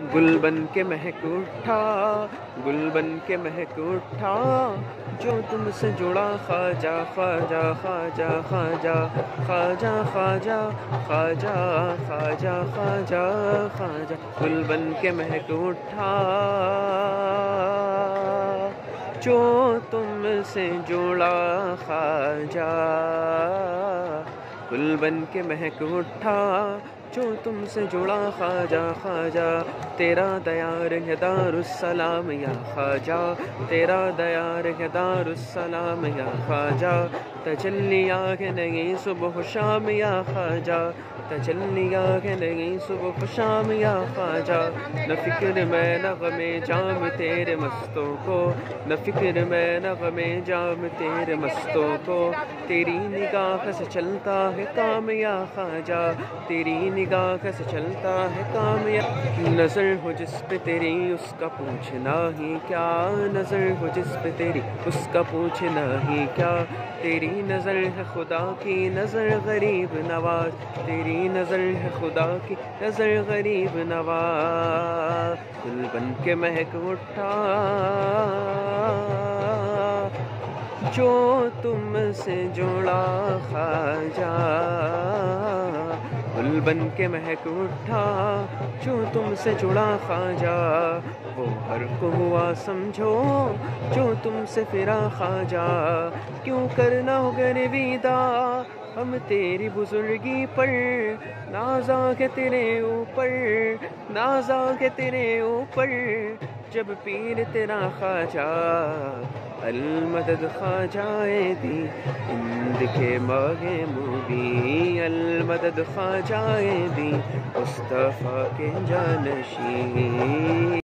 गुल बन के महक उठा, गुल बन के महक उठा। जो तुमसे जुड़ा, ख्वाजा ख्वाजा ख्वाजा ख्वाजा ख्वाजा ख्वाजा ख्वाजा ख्वाजा ख्वाजा ख्वाजा। गुल बन के महक उठा। जो तुमसे जुड़ा, ख्वाजा, गुल बन के महक उठा। जो तुमसे जुड़ा ख्वाजा खाजा तेरा दयार है दारुसलाम या खाजा तेरा दयार है दारुसलाम या खाजा तजल्लिया के नहीं सुबह शाम या खाजा तजल्लिया के नहीं सुबह शाम या ख्वाजा, न फ़िक्र में नगमे जाम तेरे मस्तों को, न फ़िक्र में नगमे जाम तेरे मस्तों को, तेरी निगाह से चलता है काम या खाजा तेरी निगाह से चलता है काम? या नज़र हो जिस पे तेरी, उसका पूछना ही क्या? नज़र हो जिस पे तेरी, उसका पूछना ही क्या? तेरी नज़र है खुदा की नज़र, गरीब नवाज़। तेरी नज़र है खुदा की नज़र, गरीब नवाज़। दिल बन के महक उठा। जो तुम तुमसे जुड़ा खाजा गुल बन के महक उठा, जो तुमसे जुड़ा खाजा वो हर को हुआ समझो, जो तुमसे फिरा खाजा क्यों करना हो विदा, हम तेरी बुजुर्गी पर नाजा के तेरे ऊपर नाजा के तेरे ऊपर, जब पीर तेरा खाजा अलमदद खाजाए दी, इंद के मागे मूबी अलमदद खाजाए भी मुस्तफ़ा के जानशी